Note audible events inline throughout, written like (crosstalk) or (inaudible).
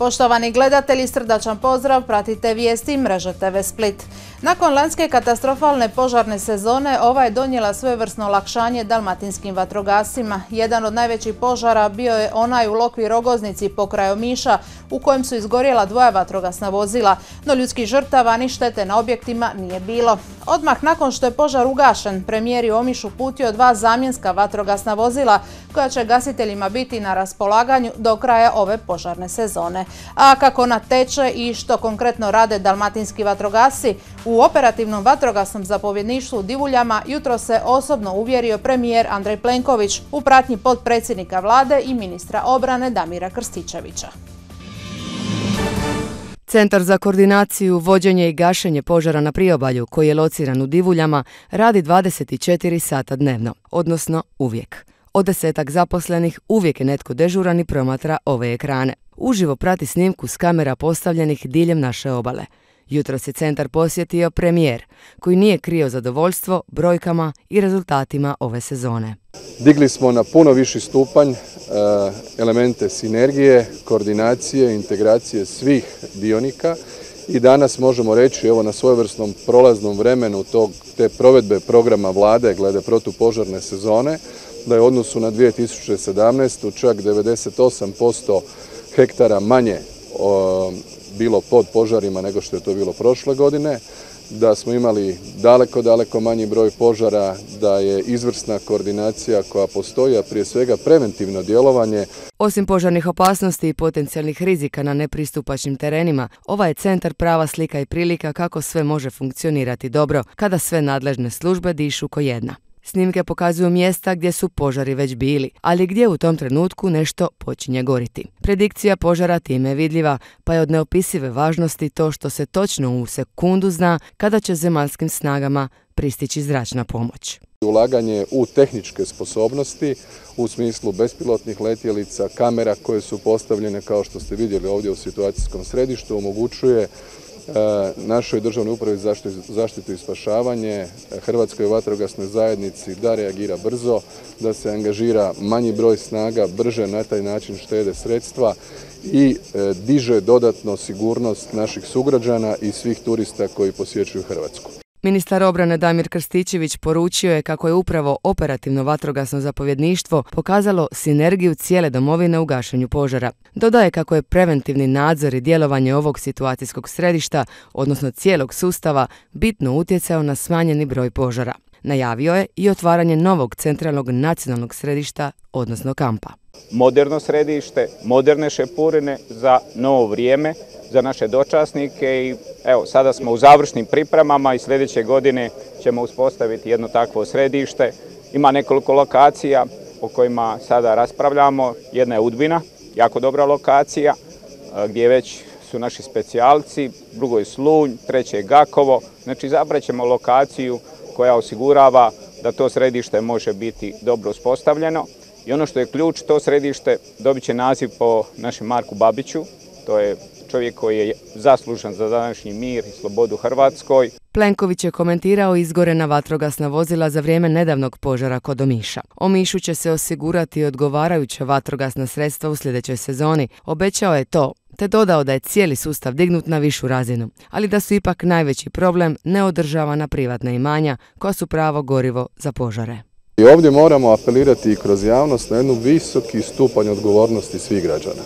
Poštovani gledatelji, srdačan pozdrav, pratite vijesti Mreže TV Split. Nakon lanske katastrofalne požarne sezone, ova je donijela svojevrsno olakšanje dalmatinskim vatrogasima. Jedan od najvećih požara bio je onaj u Lokvi Rogoznici pokraj Omiša, u kojem su izgorjela dvoja vatrogasna vozila, no ljudskih žrtava ni štete na objektima nije bilo. Odmah nakon što je požar ugašen, premijer je Omišu putio dva zamjenska vatrogasna vozila, koja će gasiteljima biti na raspolaganju do kraja ove požarne sezone. A kako ona teče i što konkretno rade dalmatinski vatrogasi, u operativnom vatrogasnom zapovjedništvu u Divuljama jutro se osobno uvjerio premijer Andrej Plenković u pratnji podpredsjednika vlade i ministra obrane Damira Krstičevića. Centar za koordinaciju, vođenje i gašenje požara na priobalju, koji je lociran u Divuljama, radi 24 sata dnevno, odnosno uvijek. Od desetak zaposlenih uvijek je netko dežuran i promatra ove ekrane. Uživo prati snimku s kamera postavljenih diljem naše obale. Jutro se centar posjetio premijer, koji nije krio zadovoljstvo brojkama i rezultatima ove sezone. Digli smo na puno viši stupanj e, elemente sinergije, koordinacije, integracije svih dionika i danas možemo reći evo na svojevrsnom prolaznom vremenu tog, te provedbe programa vlade glede protupožarne sezone da je u odnosu na 2017. čak 98% hektara manje bilo pod požarima nego što je to bilo prošle godine, da smo imali daleko, daleko manji broj požara, da je izvrsna koordinacija koja postoji, a prije svega preventivno djelovanje. Osim požarnih opasnosti i potencijalnih rizika na nepristupačnim terenima, ovaj je centar prava slika i prilika kako sve može funkcionirati dobro kada sve nadležne službe dišu ko jedna. Snimke pokazuju mjesta gdje su požari već bili, ali gdje u tom trenutku nešto počinje goriti. Predikcija požara time je vidljiva, pa je od neopisive važnosti to što se točno u sekundu zna kada će zemaljskim snagama pristići zračna pomoć. Ulaganje u tehničke sposobnosti u smislu bespilotnih letjelica, kamera koje su postavljene kao što ste vidjeli ovdje u situacijskom središtu omogućuje našoj državnoj upravi za zaštitu i spašavanje, Hrvatskoj vatrogasnoj zajednici da reagira brzo, da se angažira manji broj snaga, brže na taj način štede sredstva i e, diže dodatno sigurnost naših sugrađana i svih turista koji posjećuju Hrvatsku. Ministar obrane Damir Krstićević poručio je kako je upravo operativno vatrogasno zapovjedništvo pokazalo sinergiju cijele domovine u gašenju požara. Dodaje kako je preventivni nadzor i djelovanje ovog situacijskog središta, odnosno cijelog sustava, bitno utjecao na smanjeni broj požara. Najavio je i otvaranje novog centralnog nacionalnog središta, odnosno kampa. Moderno središte, moderne šepurine za novo vrijeme, za naše dočasnike i evo sada smo u završnim pripremama i sljedeće godine ćemo uspostaviti jedno takvo središte. Ima nekoliko lokacija o kojima sada raspravljamo. Jedna je Udbina, jako dobra lokacija gdje već su naši specijalci, drugo je Slunj, treće je Gakovo. Znači zabraćemo lokaciju koja osigurava da to središte može biti dobro uspostavljeno. I ono što je ključ, to središte dobit će naziv po našem Marku Babiću, to je čovjek koji je zaslužan za današnji mir i slobodu Hrvatskoj. Plenković je komentirao izgorena vatrogasna vozila za vrijeme nedavnog požara kod Omiša. Omišu će se osigurati odgovarajuća vatrogasna sredstva u sljedećoj sezoni. Obećao je to, te dodao da je cijeli sustav dignut na višu razinu, ali da su ipak najveći problem neodržavana privatna imanja koja su pravo gorivo za požare. I ovdje moramo apelirati i kroz javnost na jednu visoki stupanj odgovornosti svih građana.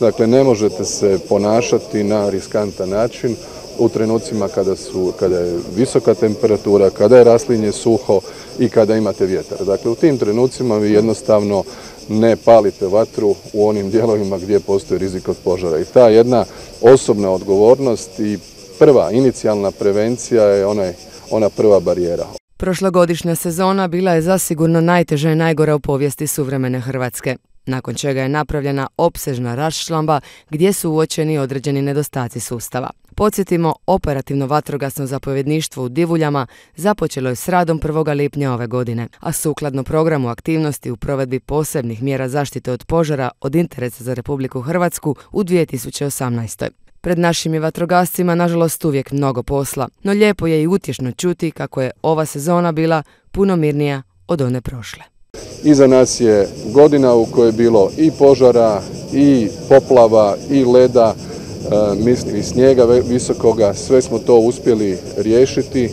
Dakle, ne možete se ponašati na riskantan način u trenucima kada, su, kada je visoka temperatura, kada je raslinje suho i kada imate vjetar. Dakle, u tim trenucima vi jednostavno ne palite vatru u onim dijelovima gdje postoji rizik od požara. I ta jedna osobna odgovornost i prva inicijalna prevencija je onaj, ona prva barijera. Prošlogodišnja sezona bila je zasigurno najteža i najgora u povijesti suvremene Hrvatske nakon čega je napravljena opsežna raščlamba gdje su uočeni određeni nedostaci sustava. Podsjetimo, operativno vatrogasno zapovjedništvo u Divuljama započelo je s radom 1. lipnja ove godine, a sukladno programu aktivnosti u provedbi posebnih mjera zaštite od požara od interesa za Republiku Hrvatsku u 2018. Pred našim je vatrogascima nažalost uvijek mnogo posla, no lijepo je i utješno čuti kako je ova sezona bila puno mirnija od one prošle. Iza nas je godina u kojoj je bilo i požara, i poplava, i leda, e, mislim i snijega visokoga, sve smo to uspjeli riješiti. E,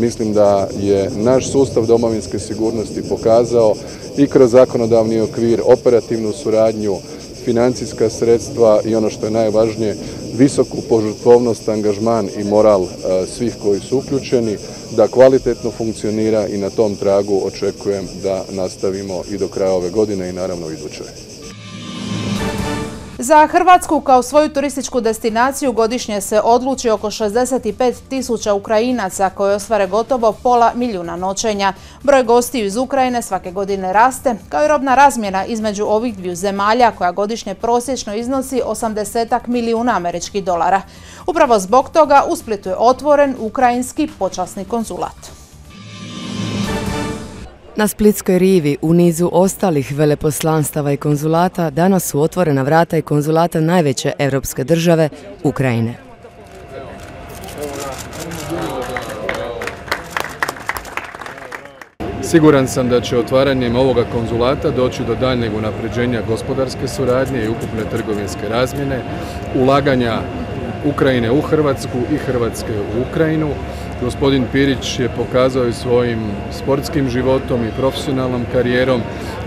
mislim da je naš sustav domovinske sigurnosti pokazao i kroz zakonodavni okvir, operativnu suradnju, financijska sredstva i ono što je najvažnije, visoku požrtvovnost, angažman i moral e, svih koji su uključeni, da kvalitetno funkcionira i na tom tragu očekujem da nastavimo i do kraja ove godine i naravno idućoj. Za Hrvatsku kao svoju turističku destinaciju godišnje se odluči oko 65 tisuća Ukrajinaca koji osvare gotovo pola milijuna noćenja. Broj gostiju iz Ukrajine svake godine raste, kao i robna razmjena između ovih dviju zemalja koja godišnje prosječno iznosi 80 milijuna američkih dolara. Upravo zbog toga u Splitu je otvoren ukrajinski počasni konzulat. Na Splitskoj rivi u nizu ostalih veleposlanstava i konzulata danas su otvorena vrata i konzulata najveće europske države, Ukrajine. Siguran sam da će otvaranjem ovoga konzulata doći do daljnjeg unapređenja gospodarske suradnje i ukupne trgovinske razmjene, ulaganja Ukrajine u Hrvatsku i Hrvatske u Ukrajinu, Gospodin Pirić je pokazao i svojim sportskim životom i profesionalnom karijerom,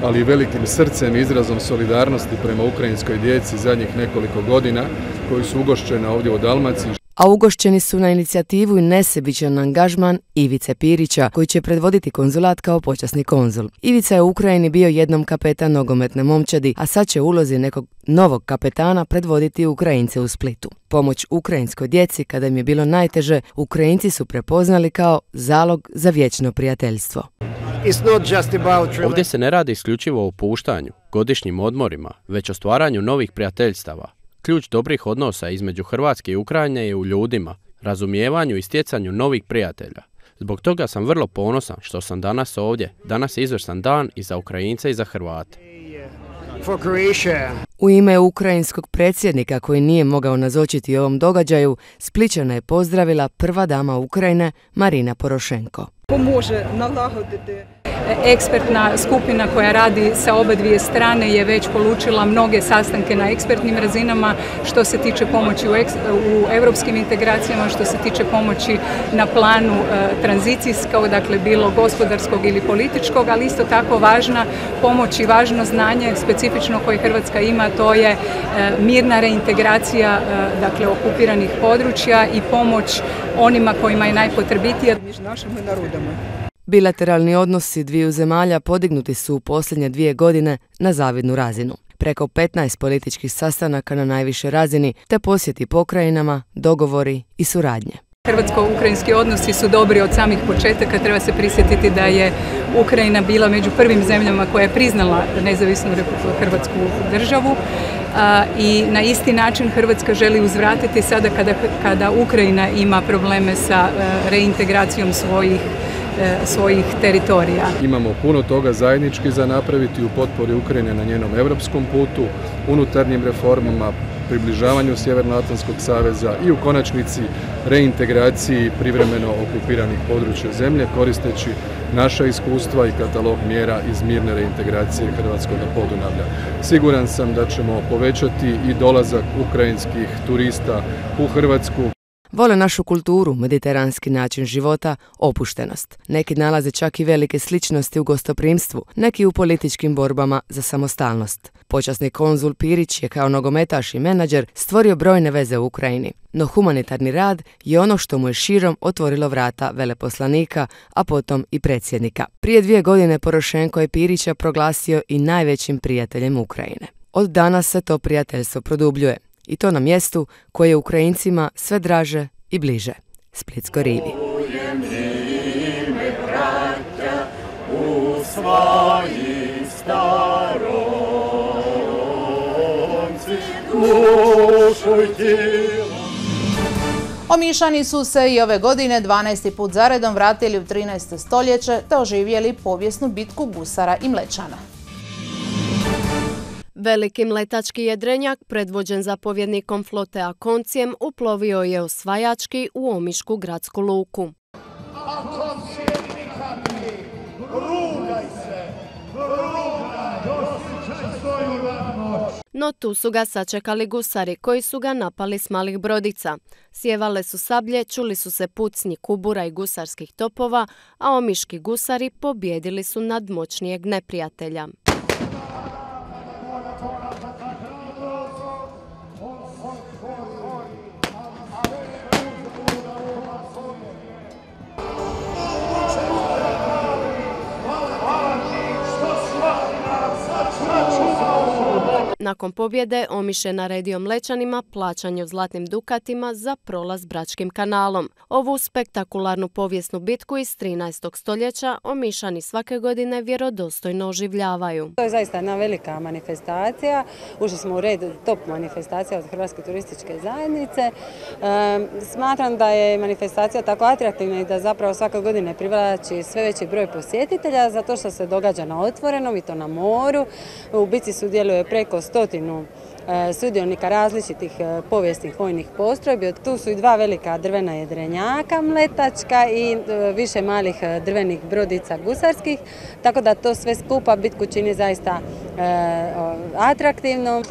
ali i velikim srcem i izrazom solidarnosti prema ukrajinskoj djeci zadnjih nekoliko godina koji su ugošćena ovdje u Dalmaciji a ugošćeni su na inicijativu i nesebičan angažman Ivice Pirića, koji će predvoditi konzulat kao počasni konzul. Ivica je u Ukrajini bio jednom kapetan nogometne momčadi, a sad će ulozi nekog novog kapetana predvoditi Ukrajince u Splitu. Pomoć ukrajinskoj djeci kada im je bilo najteže, Ukrajinci su prepoznali kao zalog za vječno prijateljstvo. Ovdje se ne radi isključivo o opuštanju, godišnjim odmorima, već o stvaranju novih prijateljstava, Ključ dobrih odnosa između Hrvatske i Ukrajine je u ljudima, razumijevanju i stjecanju novih prijatelja. Zbog toga sam vrlo ponosan što sam danas ovdje. Danas je izvrstan dan i za Ukrajince i za Hrvate. U ime ukrajinskog predsjednika koji nije mogao nazočiti ovom događaju, Spličana je pozdravila prva dama Ukrajine Marina Porošenko. Ekspertna skupina koja radi sa oba dvije strane je već polučila mnoge sastanke na ekspertnim razinama što se tiče pomoći u, u europskim integracijama, što se tiče pomoći na planu e, tranzicijskog, dakle bilo gospodarskog ili političkog, ali isto tako važna pomoć i važno znanje specifično koje Hrvatska ima, to je e, mirna reintegracija e, dakle okupiranih područja i pomoć onima kojima je najpotrebitija. Među našim Bilateralni odnosi dviju zemalja podignuti su u posljednje dvije godine na zavidnu razinu. Preko 15 političkih sastanaka na najviše razini, te posjeti pokrajinama, dogovori i suradnje. Hrvatsko-ukrajinski odnosi su dobri od samih početaka. Treba se prisjetiti da je Ukrajina bila među prvim zemljama koja je priznala nezavisnu Hrvatsku državu i na isti način Hrvatska želi uzvratiti sada kada, kada Ukrajina ima probleme sa e, reintegracijom svojih E, svojih teritorija. Imamo puno toga zajednički za napraviti u potpori Ukrajine na njenom europskom putu, unutarnjim reformama, približavanju Sjevernoatlantskog saveza i u konačnici reintegraciji privremeno okupiranih područja zemlje koristeći naša iskustva i katalog mjera iz mirne reintegracije Hrvatskog podunavlja. Siguran sam da ćemo povećati i dolazak ukrajinskih turista u Hrvatsku. Vole našu kulturu, mediteranski način života, opuštenost. Neki nalaze čak i velike sličnosti u gostoprimstvu, neki u političkim borbama za samostalnost. Počasni konzul Pirić je kao nogometaš i menadžer stvorio brojne veze u Ukrajini. No humanitarni rad je ono što mu je širom otvorilo vrata veleposlanika, a potom i predsjednika. Prije dvije godine Porošenko je Pirića proglasio i najvećim prijateljem Ukrajine. Od danas se to prijateljstvo produbljuje i to na mjestu koje je Ukrajincima sve draže i bliže, Splitsko rivi. Omišani su se i ove godine 12. put zaredom vratili u 13. stoljeće te oživjeli povijesnu bitku gusara i mlečana. Veliki mletački jedrenjak, predvođen zapovjednikom flote Akoncijem, uplovio je osvajački u Omišku gradsku luku. No tu su ga sačekali gusari koji su ga napali s malih brodica. Sjevale su sablje, čuli su se pucnji kubura i gusarskih topova, a omiški gusari pobjedili su nadmoćnijeg neprijatelja. Nakon pobjede Omiš je naredio Mlečanima plaćanje zlatnim dukatima za prolaz Bračkim kanalom. Ovu spektakularnu povijesnu bitku iz 13. stoljeća Omišani svake godine vjerodostojno oživljavaju. To je zaista jedna velika manifestacija. Ušli smo u red top manifestacija od Hrvatske turističke zajednice. smatram da je manifestacija tako atraktivna i da zapravo svake godine privlači sve veći broj posjetitelja zato što se događa na otvorenom i to na moru. U bici sudjeluje preko stotinu e, sudionika različitih e, povijesnih vojnih postrojbi. Tu su i dva velika drvena jedrenjaka mletačka i e, više malih drvenih brodica gusarskih, tako da to sve skupa bitku čini zaista atraktivno.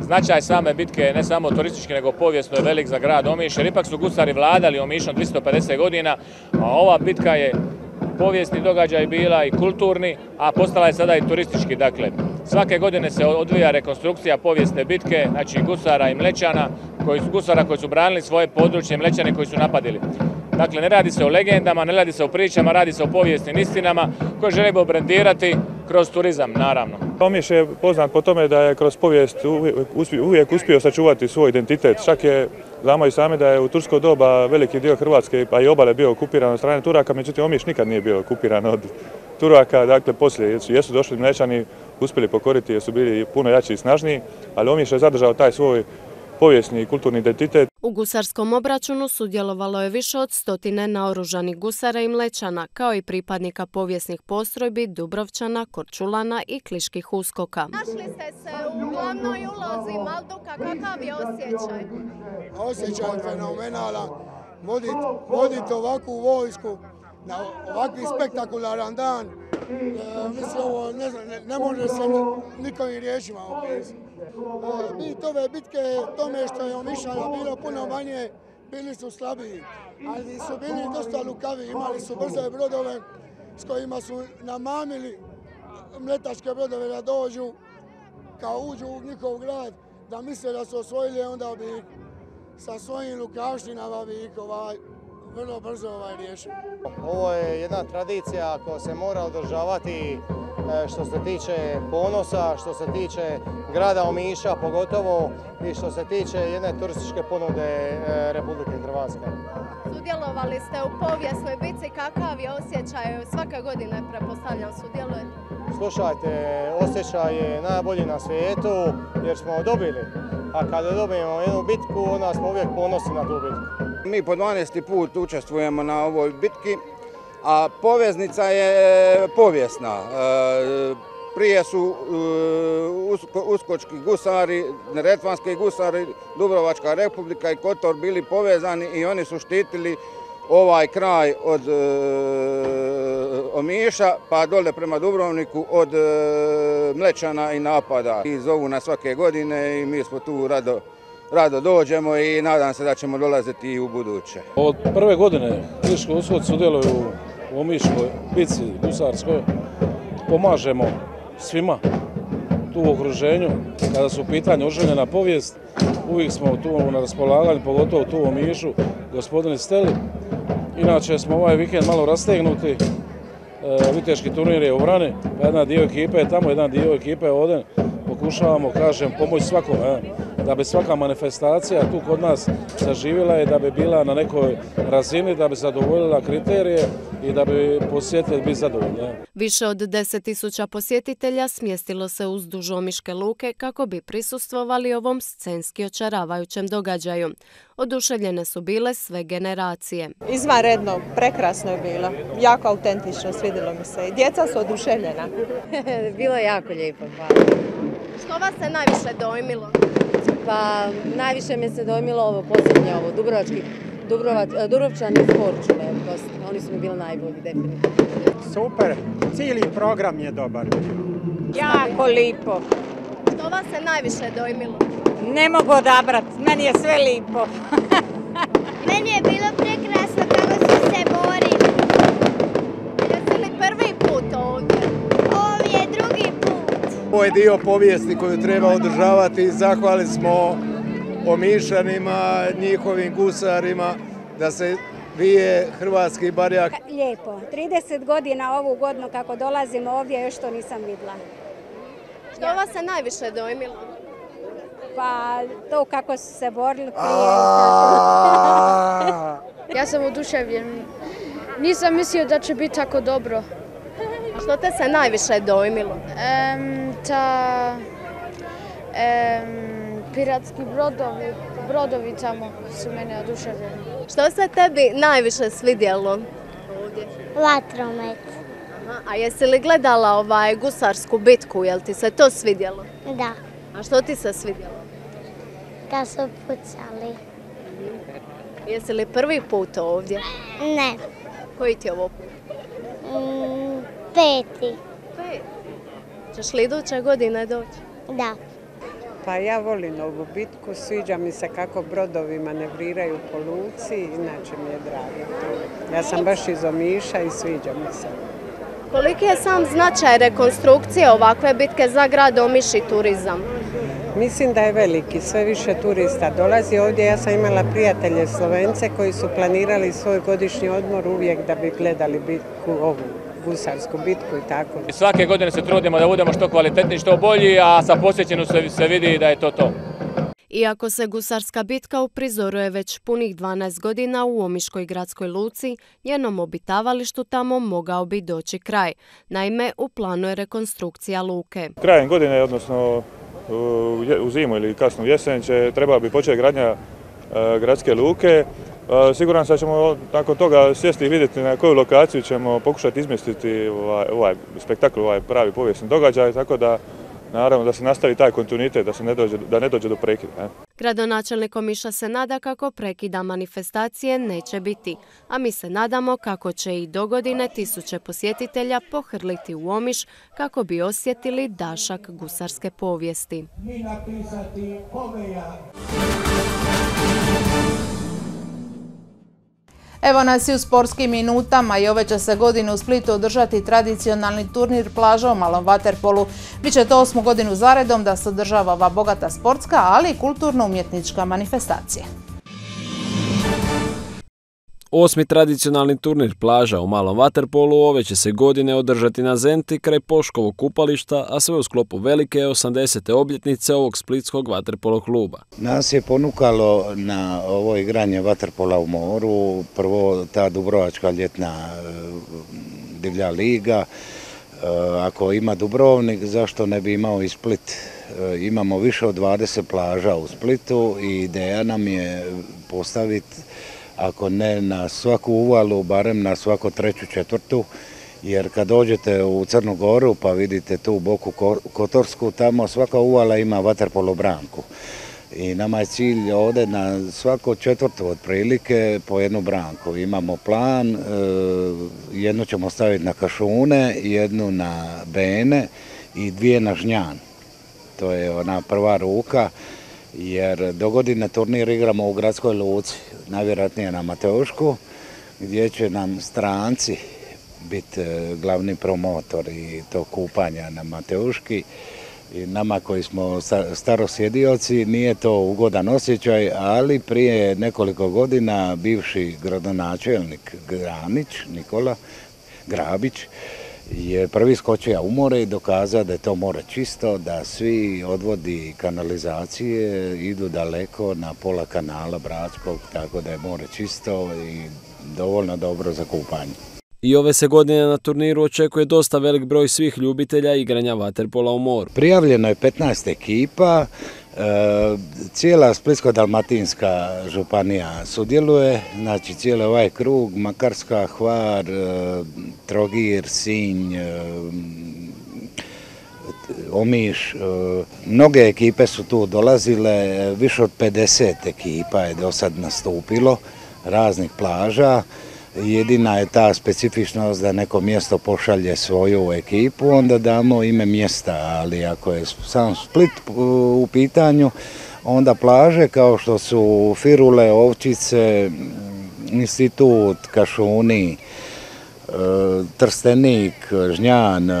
Značaj same bitke ne samo turistički nego povijesno je velik za grad Omiš jer ipak su gusari vladali Omišom 250 godina, a ova bitka je povijesni događaj bila i kulturni, a postala je sada i turistički. Dakle, svake godine se odvija rekonstrukcija povijesne bitke, znači gusara i mlećana, koji su gusara koji su branili svoje područje, mlećani koji su napadili. Dakle, ne radi se o legendama, ne radi se o pričama, radi se o povijesnim istinama koje želimo brendirati kroz turizam, naravno. Omiš je poznat po tome da je kroz povijest uvijek uspio sačuvati svoj identitet. Čak je Znamo i sami da je u tursko doba veliki dio Hrvatske pa i obale bio okupiran od strane Turaka, međutim Omiš nikad nije bio okupiran od Turaka, dakle poslije jesu došli Mlečani, uspjeli pokoriti jer su bili puno jači i snažniji, ali Omiš je zadržao taj svoj povijesni i kulturni identitet. U gusarskom obračunu sudjelovalo je više od stotine naoružanih gusara i mlečana, kao i pripadnika povijesnih postrojbi Dubrovčana, Korčulana i Kliških uskoka. Našli ste se u glavnoj ulozi Malduka, kakav je osjećaj? Osjećaj fenomenalan. Voditi ovakvu vojsku na ovakvi spektakularan dan, e, mislim ovo ne, može se nikojim riječima opisati. Bit ove bitke tome što je Omišana bilo puno manje, bili su slabiji, ali su bili dosta lukavi, imali su brze brodove s kojima su namamili mletačke brodove da dođu, kao uđu u njihov grad, da misle da su osvojili, onda bi sa svojim lukavštinama bi ovaj, vrlo brzo ovaj riješili. Ovo je jedna tradicija koja se mora održavati što se tiče ponosa, što se tiče grada Omiša pogotovo i što se tiče jedne turističke ponude e, Republike Hrvatske. Sudjelovali ste u povijesnoj bici, kakav je osjećaj svake godine, prepostavljam, sudjelujete? Slušajte, osjećaj je najbolji na svijetu jer smo dobili, a kada dobijemo jednu bitku, onda smo uvijek ponosni na tu bitku. Mi po 12. put učestvujemo na ovoj bitki, a poveznica je povijesna. E, prije su e, uskočki gusari, neretvanski gusari, Dubrovačka republika i Kotor bili povezani i oni su štitili ovaj kraj od e, Omiša pa dole prema Dubrovniku od Mlečana i napada. I zovu na svake godine i mi smo tu rado rado dođemo i nadam se da ćemo dolaziti i u buduće. Od prve godine Kliško ushod sudjeluju u Omiškoj bici Gusarskoj. Pomažemo svima tu u okruženju. Kada su u pitanju oželjena povijest, uvijek smo tu na raspolaganju, pogotovo tu u Omišu, gospodine Steli. Inače smo ovaj vikend malo rastegnuti, e, viteški turnir je u Vrani, pa jedan dio ekipe je tamo, jedan dio ekipe je ovdje. Pokušavamo, kažem, pomoć svakom da bi svaka manifestacija tu kod nas zaživjela i da bi bila na nekoj razini, da bi zadovoljila kriterije i da bi posjetitelj bi zadovoljni. Više od 10.000 posjetitelja smjestilo se uz dužomiške luke kako bi prisustvovali ovom scenski očaravajućem događaju. Oduševljene su bile sve generacije. Izvanredno, prekrasno je bilo. Jako autentično, svidjelo mi se. Djeca su oduševljena. (laughs) bilo je jako lijepo. Što vas se najviše dojmilo? Pa najviše mi se dojmilo ovo posljednje ovo, Dubrovački, e, Dubrovčani iz Korčule, oni su mi bili najbolji definitivno. Super, cijeli program je dobar. Jako lipo. Što Što vas se najviše dojmilo? Ne mogu odabrat, meni je sve lipo. (laughs) Meni je bilo je dio povijesti koju treba održavati. Zahvali smo Omišanima, njihovim gusarima da se vije hrvatski barjak. Lijepo. 30 godina ovu godinu kako dolazimo ovdje još to nisam vidjela. Što vas se najviše dojmilo? Pa to kako su se borili prije. (laughs) Ja sam oduševljen. Nisam mislio da će biti tako dobro. A što te se najviše dojmilo? Ta em, piratski brodovi, brodovi tamo su mene oduševljeni. Što se tebi najviše svidjelo ovdje? Vatromet. Aha, a jesi li gledala ovaj gusarsku bitku, jel ti se to svidjelo? Da, A što ti se svidjelo? kad su pucali. Jesi li prvi put ovdje? Ne, Koji ti je ovo put? mm, peti. Pet. Češ li iduće godine doći? Da. Pa ja volim ovu bitku, sviđa mi se kako brodovi manevriraju po luci, inače mi je drago. Ja sam baš iz Omiša i sviđa mi se. Koliki je sam značaj rekonstrukcije ovakve bitke za grad Omiš i turizam? Mislim da je veliki, sve više turista dolazi ovdje. Ja sam imala prijatelje Slovence koji su planirali svoj godišnji odmor uvijek da bi gledali bitku, ovu gusarsku bitku i tako. Svake godine se trudimo da budemo što kvalitetniji, što bolji, a sa posjećenu se, se vidi da je to to. Iako se gusarska bitka uprizoruje već punih 12 godina u Omiškoj gradskoj luci, njenom obitavalištu tamo mogao bi doći kraj. Naime, u planu je rekonstrukcija luke. Krajem godine, odnosno u zimu ili kasnu jesen, će trebala bi početi gradnja e, gradske luke. E, Siguran sam da ćemo nakon toga sjesti i vidjeti na koju lokaciju ćemo pokušati izmjestiti ovaj, ovaj spektakl, ovaj pravi povijesni događaj, tako da naravno da se nastavi taj kontinuitet, da, se ne dođe, da ne dođe do prekida. ne. Gradonačelnik Omiša se nada kako prekida manifestacije neće biti, a mi se nadamo kako će i do godine tisuće posjetitelja pohrliti u Omiš kako bi osjetili dašak gusarske povijesti. Evo nas i u sportskim minutama i ove će se godine u Splitu održati tradicionalni turnir plaža u malom vaterpolu. Biće to osmu godinu zaredom da se održava ova bogata sportska, ali i kulturno-umjetnička manifestacija. Osmi tradicionalni turnir plaža u malom vaterpolu ove će se godine održati na Zenti kraj Poškovog kupališta, a sve u sklopu velike 80. obljetnice ovog splitskog vaterpolo kluba. Nas je ponukalo na ovo igranje vaterpola u moru, prvo ta Dubrovačka ljetna e, divlja liga, E, ako ima Dubrovnik, zašto ne bi imao i Split? E, Imamo više od 20 plaža u Splitu i ideja nam je postaviti, ako ne na svaku uvalu, barem na svaku treću četvrtu, jer kad dođete u Crnu Goru pa vidite tu boku Ko- Kotorsku, tamo svaka uvala ima vaterpolo branku. I nama je cilj ovdje na svako četvrtu otprilike po jednu branku. Imamo plan, e, jednu ćemo staviti na kašune, jednu na bene i dvije na žnjan. To je ona prva ruka, jer do godine turnir igramo u gradskoj luci, najvjerojatnije na Mateušku, gdje će nam stranci biti e, glavni promotor i to kupanja na Mateuški. I nama koji smo sta- starosjedioci nije to ugodan osjećaj, ali prije nekoliko godina bivši gradonačelnik Granić, Nikola Grabić, je prvi skočio u more i dokazao da je to more čisto, da svi odvodi i kanalizacije idu daleko na pola kanala Bračkog, tako da je more čisto i dovoljno dobro za kupanje. I ove se godine na turniru očekuje dosta velik broj svih ljubitelja igranja vaterpola u moru. Prijavljeno je 15 ekipa, cijela Splitsko-Dalmatinska županija sudjeluje, znači cijeli ovaj krug, Makarska, Hvar, e, Trogir, Sinj, e, Omiš, e, mnoge ekipe su tu dolazile, više od 50 ekipa je do sad nastupilo, raznih plaža. Jedina je ta specifičnost da neko mjesto pošalje svoju ekipu, onda damo ime mjesta, ali ako je sam Split u pitanju, onda plaže kao što su Firule, Ovčice, Institut, Kašuni, e, Trstenik, Žnjan, e,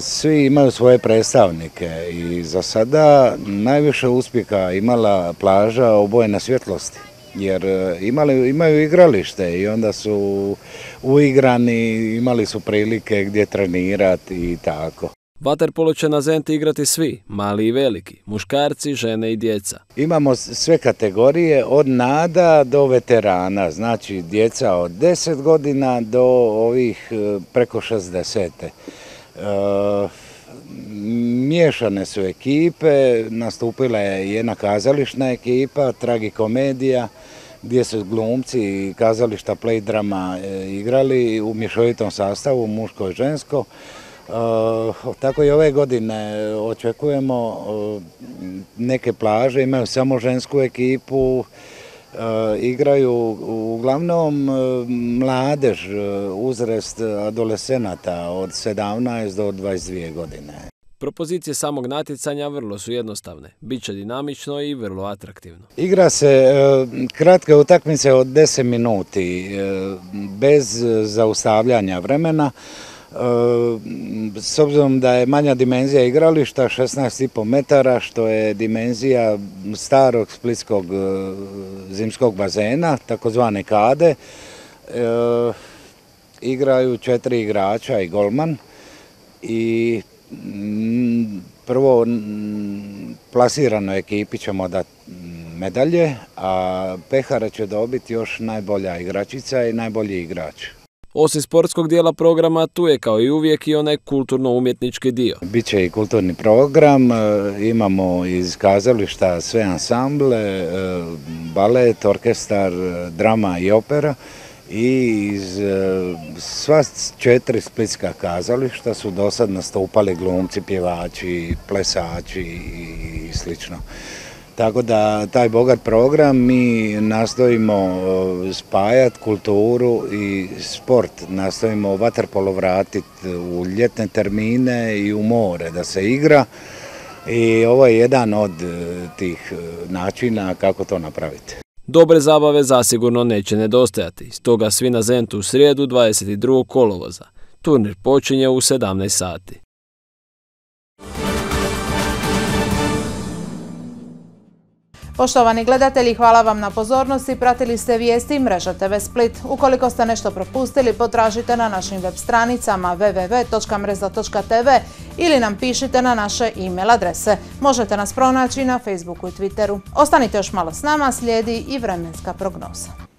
svi imaju svoje predstavnike i za sada najviše uspjeha imala plaža obojene svjetlosti jer e, imali, imaju igralište i onda su uigrani, imali su prilike gdje trenirati i tako. Vaterpolo će na Zenti igrati svi, mali i veliki, muškarci, žene i djeca. Imamo sve kategorije od nada do veterana, znači djeca od 10 godina do ovih e, preko 60. E, miješane su ekipe, nastupila je jedna kazališna ekipa, tragikomedija, gdje su glumci i kazališta play drama e, igrali u mješovitom sastavu, muško i žensko. Eh, tako i ove godine očekujemo eh, neke plaže, imaju samo žensku ekipu, igraju uglavnom mladež, uzrest adolescenata od 17 do 22 godine. Propozicije samog natjecanja vrlo su jednostavne, bit će dinamično i vrlo atraktivno. Igra se kratke utakmice od 10 minuti, bez zaustavljanja vremena. S obzirom da je manja dimenzija igrališta, 16,5 metara, što je dimenzija starog splitskog e, zimskog bazena, takozvane kade, e, igraju četiri igrača i golman i prvo plasiranoj ekipi ćemo dati medalje, a pehara će dobiti još najbolja igračica i najbolji igrač. Osim sportskog dijela programa, tu je kao i uvijek i onaj kulturno-umjetnički dio. Biće i kulturni program, e, imamo iz kazališta sve ansamble, e, balet, orkestar, e, drama i opera i iz sva četiri splitska kazališta su do sad nastupali glumci, pjevači, plesači i slično. Tako da taj bogat program mi nastojimo spajati kulturu i sport, nastojimo vaterpolo vratiti u ljetne termine i u more da se igra i ovo je jedan od e, tih e, načina kako to napraviti. Dobre zabave zasigurno neće nedostajati, stoga svi na Zentu u srijedu 22. kolovoza. Turnir počinje u 17 sati. Poštovani gledatelji, hvala vam na pozornosti. Pratili ste vijesti Mreža TV Split. Ukoliko ste nešto propustili, potražite na našim web stranicama www.mreza.tv ili nam pišite na naše e-mail adrese. Možete nas pronaći na Facebooku i Twitteru. Ostanite još malo s nama, slijedi i vremenska prognoza.